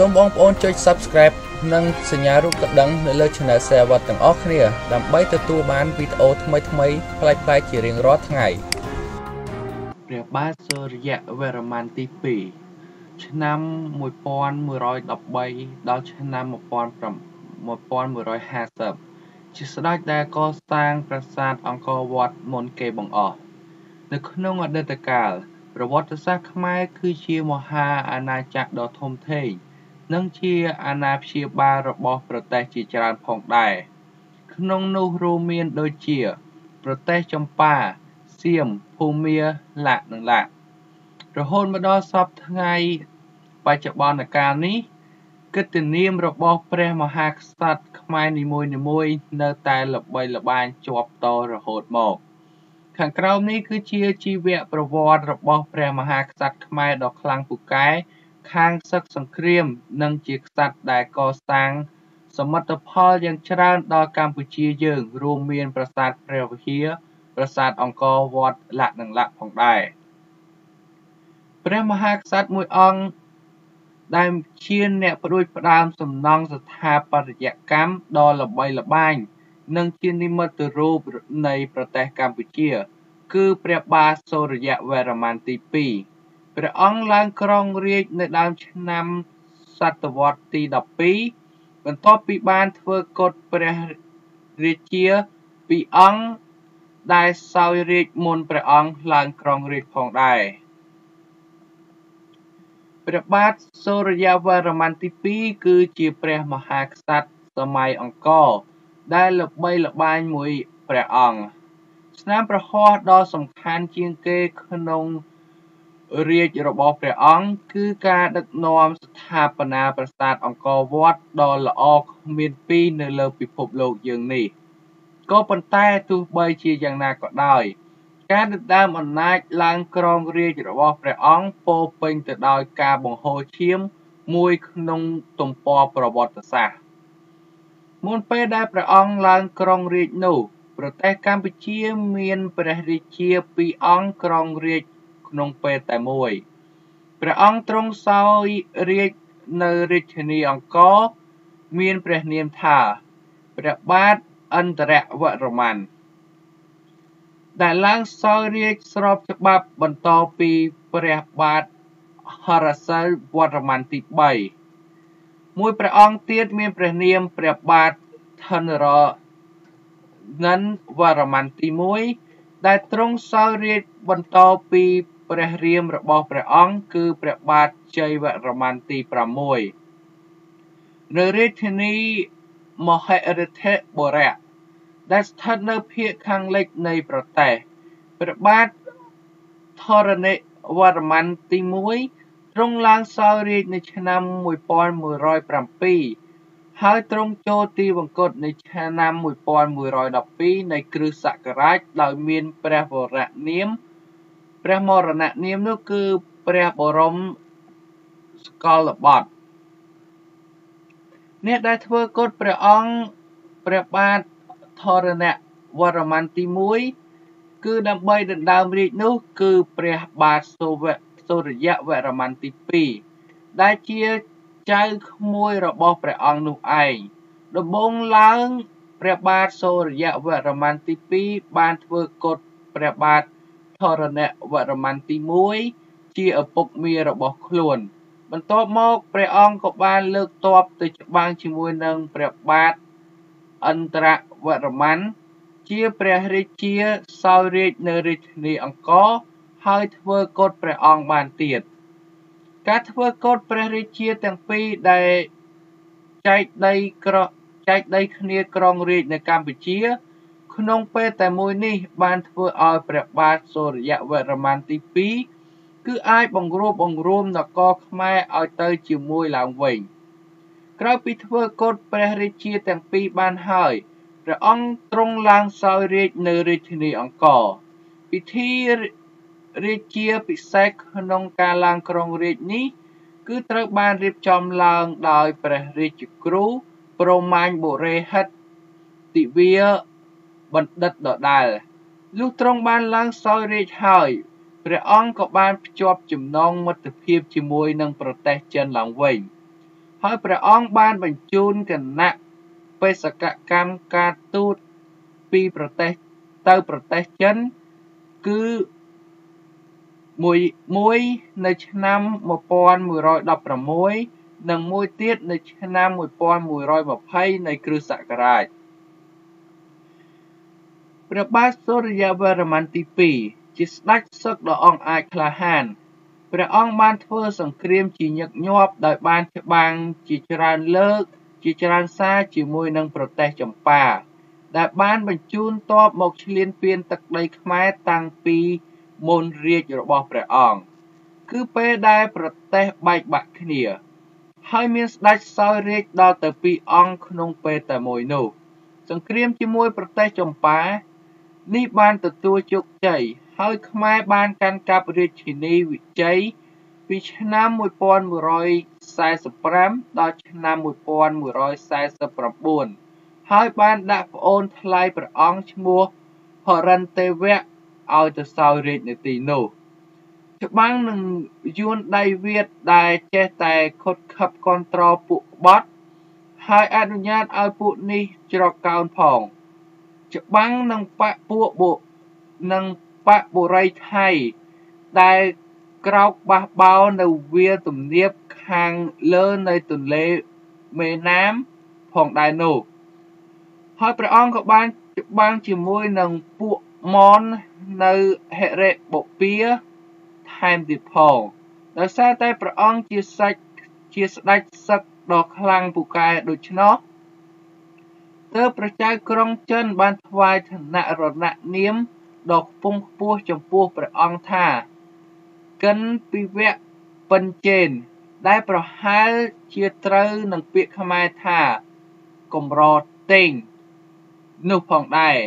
សូមបងប្អូនចុច Subscribe និងសញ្ញារូបកណ្ដឹងនៅលើ Channel Savat ទាំងអស់គ្នាដើម្បីទទួលបានវីដេអូថ្មីៗប្លែកៗជារៀងរាល់ថ្ងៃព្រះបាទសូរ្យវរ្ម័នទី2ឆ្នាំ1113ដល់ឆ្នាំ1150ជាស្ដេចដែលកសាងប្រាសាទអង្គរវត្តមុនគេបង្អស់នៅក្នុងអតីតកាលប្រវត្តិសាស្ត្រខ្មែរគឺជាមហាអាណាចក្រដ៏ធំធេង និងជាអាណាព្យាបាលរបស់ប្រទេសជាច្រើនផងដែរ ក្នុងនោះរួមមានដូចជា ប្រទេសចម្ប៉ា សៀម ភូមាលៈនិងលៈរហូតមកដល់សពថ្ងៃបច្ចុប្បន្នកាលនេះកិត្តិនាមរបស់ព្រះមហាក្សត្រខ្មែរនីមួយៗនៅតែល្បីល្បាញជាប់តរហូតមក ខាងក្រោមនេះគឺជាជីវប្រវត្តិរបស់ព្រះមហាក្សត្រខ្មែរដ៏ខ្លាំងពូកែ ខាងសឹកសង្គ្រាម និងជាក្សត្រដែលកសាងសមិទ្ធផលយ៉ាងច្រើនដល់កម្ពុជាយើង រួមមានប្រាសាទព្រះវិហារ ប្រាសាទអង្គរវត្តលក្ខនិងលក្ខផងដែរព្រះមហាក្សត្រមួយអង្គដែលជាអ្នកផ្ដួចផ្ដើមសំណង់ស្ថាបត្យកម្មដ៏ល្បីល្បាញនិងជានិមិត្តរូបនៃប្រទេសកម្ពុជា គឺព្រះបាទសូរ្យវរ្ម័នទី2 ព្រះអង្គឡើងគ្រងរាជ្យនៅដើមឆ្នាំសតវត្សទី12បន្ទាប់ពីបានធ្វើកុដព្រះរាជាពីរអង្គដែលសោយរាជមុនព្រះអង្គឡើងគ្រងរាជផងដែរព្រះបាទសូរ្យវរ្ម័នទី2គឺជាព្រះមហាក្សត្រសម័យអង្គរដែលល្បីល្បាញមួយព្រះអង្គស្នាមប្រហោះដ៏សំខាន់ជាងគេក្នុង រាជរបស់ព្រះអង្គគឺការដឹកនាំស្ថាបនាប្រាសាទអង្គរវត្តដ៏ល្អគ្មានពីរនៅលើពិភពលោកយើងនេះក៏ប៉ុន្តែទោះបីជាយ៉ាងណាក៏ដោយ ការដណ្ដើមអំណាចឡើងក្រងរាជរបស់ព្រះអង្គពោពេញទៅដោយការបង្ហូរឈាមមួយក្នុងទំព័រប្រវត្តិសាស្ត្រមុនពេលដែលព្រះអង្គឡើងក្រងរាជនោះ ប្រទេសកម្ពុជាមានព្រះរាជាពីរអង្គក្រងរាជ ក្នុងពេលតែមួយព្រះអង្គទ្រង់សោយរាជនៅរាជធានីអង្គរមានព្រះនាមថាព្រះបាទឥន្ទរវរ្ម័នដែលឡើងសោយរាជស្របច្បាប់បន្តពីព្រះបាទហរសិលវរ្ម័នទី3មួយព្រះអង្គទៀតមានព្រះនាមព្រះបាទធនរនិនវរ្ម័នទី1ដែលទ្រង់សោយរាជបន្តពី ព្រះរាមរបស់ព្រះអង្គគឺព្រះបាទជ័យវរ្ម័នទី6នៅរាជធានីមហិរិទ្ធិបុរៈដែលស្ថិតនៅភាគខាងលិចនៃប្រទេសព្រះបាទធរណិវរ្ម័នទី1ទ្រង់ឡើងសោយរាជនៅឆ្នាំ1107ហើយទ្រង់ចូលទីវង្គតនៅឆ្នាំ1112នៃគ្រិស្តសករាជដោយមានព្រះវរនាម ព្រះមរណនាមនោះគឺព្រះបរមស្កលបុត្រអ្នកដែលធ្វើកុដព្រះអង្គព្រះបាទធរណវរ្ម័នទី1គឺដើម្បីដណ្ដើមរាជនោះ គឺព្រះបាទសូវៈសូរ្យវរ្ម័នទី2ដែលជាចៅក្មួយរបស់ព្រះអង្គនោះឯងដំបូងឡើងព្រះបាទសូរ្យវរ្ម័នទី2បានធ្វើកុដព្រះបាទ ធរណវរ្ម័នទី1 ជាឪពុកមារបស់ខ្លួន បន្ទាប់មកព្រះអង្គក៏បានលើកទ័ពទៅច្បាំងជាមួយនឹងព្រះបាទឥន្ទ្រវរ្ម័នជាព្រះរាជាសោយរាជនៅរាជធានីអង្គរហើយធ្វើកុដព្រះអង្គបានទៀតការធ្វើកុដព្រះរាជាទាំងពីរដែលចែកដីក្រចែកដីគ្នាក្រងរាជនៅកម្ពុជា ក្នុងពេលតែមួយនេះបានធ្វើឲ្យព្រះបាទសូរ្យវរ្ម័នទី2គឺអាចបង្រួបបង្រួមនគរខ្មែរឲ្យទៅជាមួយឡើងវិញក្រោយពីធ្វើកុដព្រះរាជាទាំងពីរបានហើយព្រះអង្គទ្រង់ឡើងសោយរាជនៅរាជធានីអង្គរពិធីរាជាពិសេសក្នុងការឡើងគ្រងរាជនេះ គឺត្រូវបានរៀបចំឡើងដោយព្រះរាជគ្រូប្រមាញ់បុរេហិតទិវា បណ្ឌិតដដែលលុះទ្រង់បានឡើងសោយរាជហើយព្រះអង្គក៏បានភ្ជាប់ចំណងមិត្តភាពជាមួយនឹងប្រទេសចិនឡើងវិញហើយព្រះអង្គបានបញ្ជូនគណៈបេសកកម្មការទូតពីប្រទេសទៅប្រទេសចិនគឺមួយមួយនៅឆ្នាំ1116និងមួយទៀតនៅឆ្នាំ1120នៃគ្រិស្តសករាជ ព្រះបាទសូរ្យវរ្ម័នទី2ជាស្ដេចសឹកដ៏អង់អាចក្លាហានព្រះអង្គបានធ្វើសង្គ្រាមជាញឹកញាប់ដោយបានច្បាំងជាច្រើនលើក ជាច្រើនសារជាមួយនឹងប្រទេសចម្ប៉ាដែលបានបញ្ជូនទ័ពមកឈ្លានពានទឹកដីខ្មែរតាំងពីមុនរាជរបស់ព្រះអង្គគឺពេលដែលប្រទេសបែកបាក់គ្នា ហើយមានស្ដេចសោយរាជដល់ទៅពីរអង្គក្នុងពេលតែមួយនោះសង្គ្រាមជាមួយប្រទេសចម្ប៉ា នេះបានទទួលជោគជ័យ ហើយខ្មែរបានកាន់កាប់រាជធានីវិជ័យពីឆ្នាំ1145ដល់ឆ្នាំ1149ហើយបានដាក់ប្អូនថ្លៃព្រះអង្គឈ្មោះហរិនទេវៈឲ្យទៅសោយរាជនៅទីនោះច្បាំងនឹងយួនដៃវៀតដែលចេះតែខុតខឹបគនត្រពួកក្បត់ ហើយអនុញ្ញាតឲ្យពួកនេះច្រកកោនផង ច្បាំងនឹងបពពួកបុនឹងបកបុរីថៃ ដែលក្រោកបះបោនៅវាលទំនាបខាងលើនៃទន្លេមេណាមផងដែរនោះហើយព្រះអង្គក៏បានច្បាំងជាមួយនឹងពួកមននៅហិរិបុពាថែមទៀតផងដោយសារតែព្រះអង្គជាសាច់ជាស្ដេចសឹកដ៏ខ្លាំងពូកែដូច្នោះ ទើបព្រះចៅក្រុងចិនបានថ្វាយឋានៈរណនាមដ៏ខ្ពង់ខ្ពស់ចំពោះព្រះអង្គថា កិនពិវៈពិនជេន ដែលប្រហែលជាត្រូវនឹងពាក្យខ្មែរថាកំរតេងនោះផងដែរ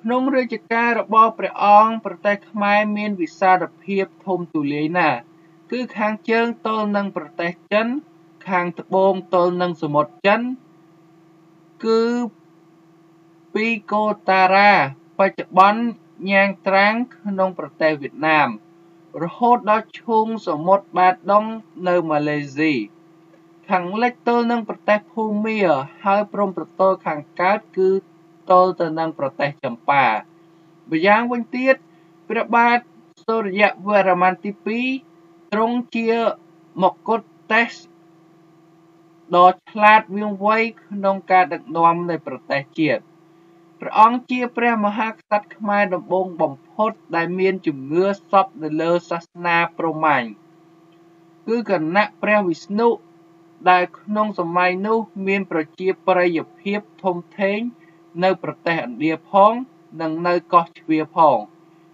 ក្នុងរាជការរបស់ព្រះអង្គប្រទេសខ្មែរមានវិសាលភាពធំទូលាយណាស់គឺខាងជើងទល់នឹងប្រទេសចិន ខាងត្បូងទល់នឹងសមុទ្រចិន គឺពីកូតារ៉ាបច្ចុប្បន្នញ៉ាងត្រាងក្នុងប្រទេសវៀតណាម រហូតដល់ឈូងសមុទ្របាដុងនៅម៉ាឡេស៊ីខាងលិចទល់នឹងប្រទេសភូមាហើយព្រំប្រទល់ខាងកើតគឺទល់ទៅនឹងប្រទេសចម្ប៉ាម្យ៉ាងវិញទៀតព្រះបាទសូរ្យវរ្ម័នទី2ទ្រង់ជាមកុដទេស ដ៏ឆ្លាតវាងវៃក្នុងការដឹកនាំនៃប្រទេសជាតិព្រះអង្គជាព្រះមហាក្សត្រខ្មែរដំបូងបំផុតដែលមានជំនឿសពនៅលើសាសនាព្រហ្មញ្ញគឺគណៈព្រះវិស្ណុដែលក្នុងសម័យនោះមានប្រជាប្រិយភាពធំធេងនៅប្រទេសឥណ្ឌាផង និងនៅកោះជ្វាផង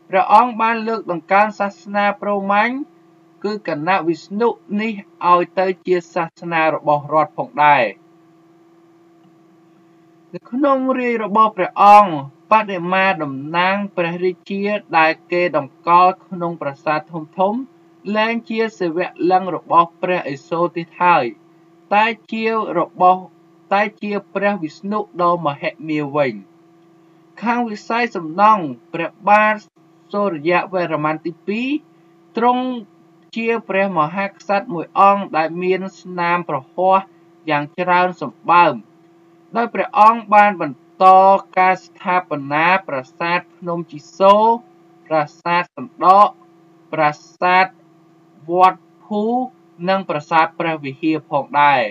ព្រះអង្គបានលើកដង្កើងសាសនាព្រហ្មញ្ញ គឺគណៈវិស្ណុនេះឲ្យទៅជាសាសនារបស់រដ្ឋផងដែរនៅក្នុងរាយរបស់ព្រះអង្គបដិមាតំណាងព្រះរាជាដែលគេតម្កល់ក្នុងប្រាសាទធំធំលែងជាសេវៈលឹងរបស់ព្រះឥសូរទៀតហើយតែជារបស់តែជាព្រះវិស្ណុដ៏មហិមាវិញ ខាងវិស័យសំណង់ព្រះបាទសូរ្យវរ្ម័នទី2ទ្រង់ ជាព្រះមហាក្សត្រមួយអង្គដែលមានស្នាមប្រហ័សយ៉ាងច្រើនសម្បើម ដោយព្រះអង្គបានបន្តការស្ថាបនាប្រាសាទភ្នំជីសូរប្រាសាទសណ្ដកប្រាសាទវត្តភូនិងប្រាសាទព្រះវិហារផងដែរ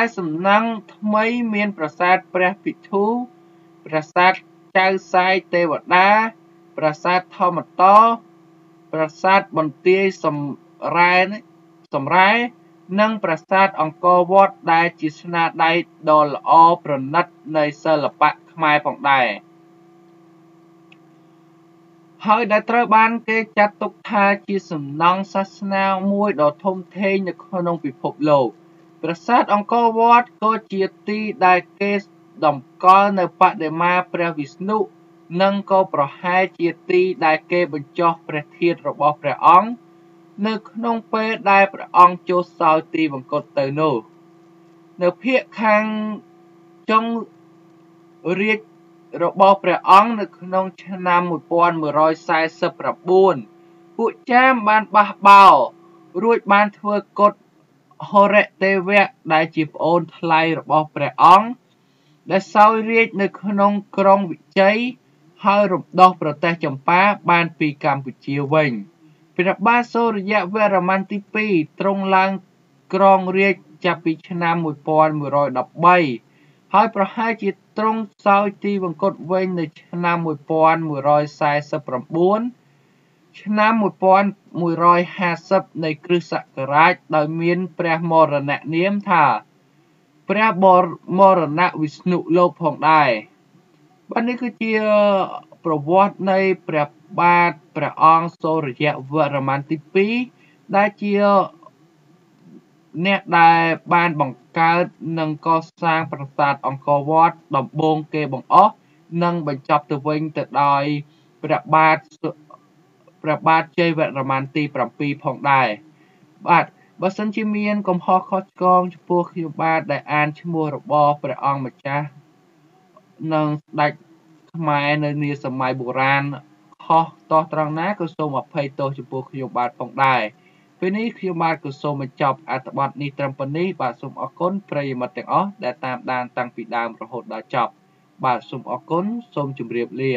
ឯសំណង់ថ្មីមានប្រាសាទព្រះពិធូប្រាសាទចៅសាយទេវតា ប្រាសាទធម្មត ប្រាសាទបន្ទាយសំរ៉ែសំរ៉ែនិងប្រាសាទអង្គរវត្តដែលជាស្នាដៃដ៏ល្អប្រណិតនៃសិល្បៈខ្មែរផងដែរហើយដែលត្រូវបានគេចាត់ទុកថាជាសំណង់សាសនាមួយដ៏ធំធេងនៅក្នុងពិភពលោកប្រាសាទអង្គរវត្តក៏ជាទីដែលគេតម្កល់នៅបដិមាព្រះវិស្ណុ និងក៏ប្រហែលជាទីដែលគេបញ្ចុះព្រះធាតុរបស់ព្រះអង្គនៅក្នុងពេលដែលព្រះអង្គចុះសោយទីបង្គត់ទៅនោះនៅភាគខាងចុងរាជរបស់ព្រះអង្គនៅក្នុងឆ្នាំ1149ពួកចាមបានបះបោរួចបានធ្វើកុដហរៈទេវៈដែលជាប្អូនថ្លៃរបស់ព្រះអង្គដែលសោយរាជនៅក្នុងក្រុងវិជ័យ ហើយរំដោះប្រទេសចម្ប៉ាបានពីកម្ពុជាវិញព្រះបាទសូរ្យវរ្ម័នទី2ទ្រង់ឡើងក្រងរាជចាប់ពីឆ្នាំ1113ហើយប្រហែលជាទ្រង់សោយទីវង្គតវិញនៅឆ្នាំ1149ឆ្នាំ1150នៃគ្រិស្តសករាជដោយមានព្រះមរណនាមថា ព្រះបរមរណវិស្ណុលោកផងដែរ បាទនេះគឺជាប្រវត្តិនៃព្រះបាទព្រះអង្គសូរ្យវរ្ម័នទី2ដែលជាអ្នកដែលបានបង្កើតនិងកសាងប្រាសាទអង្គរវត្តដំបូងគេបង្អស់និងបញ្ចប់ទៅវិញទៅដោយព្រះបាទព្រះបាទជ័យវរ្ម័នទី7ផងដែរបាទបើសិនជាមានកំហុសខុសឆ្គងចំពោះខ្ញុំបាទដែលអានឈ្មោះរបស់ព្រះអង្គម្ចាស់ និងស្ដេចខ្មែរនៅនាសម័យបុរាណខុសតោះត្រង់ណាក៏សូមអភ័យទោសចំពោះខ្ញុំបាទផងដែរពេលនេះខ្ញុំបាទក៏សូមបញ្ចប់អត្ថបទនេះត្រឹមប៉ុណ្នេះបាទសូមអរគុណប្រិយមិត្តទាំងអស់ដែលតាមដានតាំងពីដើមរហូតដល់ចប់បាទសូមអរគុណសូមជម្រាបលា